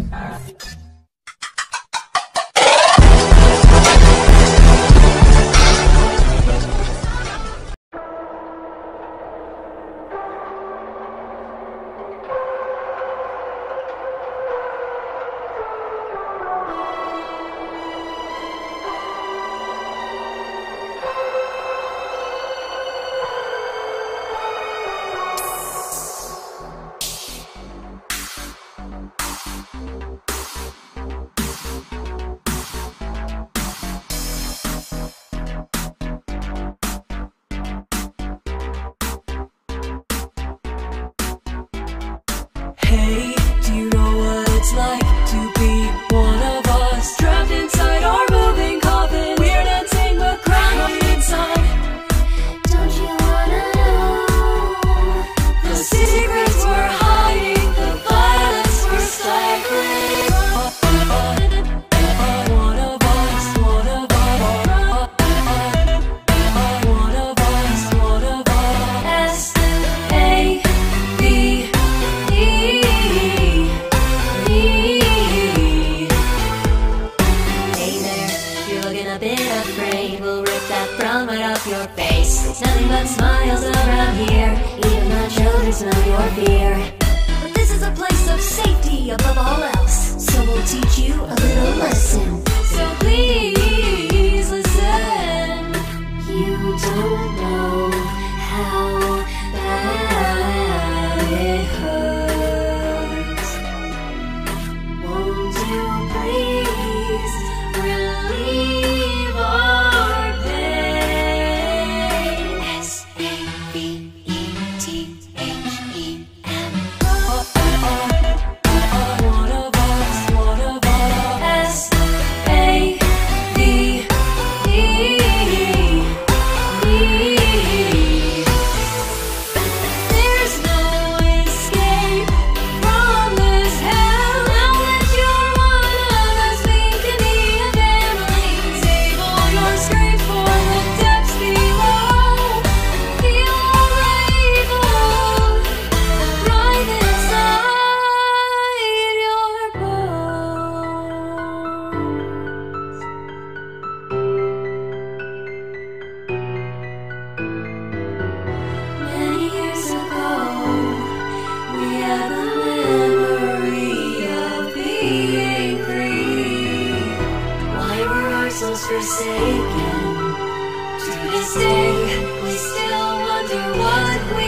Oh, your face. Nothing but smiles around here. Even my children smell your fear. But this is a place of safety above all else. So we'll teach you a little lesson. So please listen. You don't know how bad it hurts. forsaken. To this day, we still wonder what we.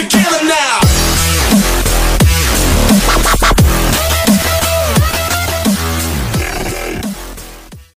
should kill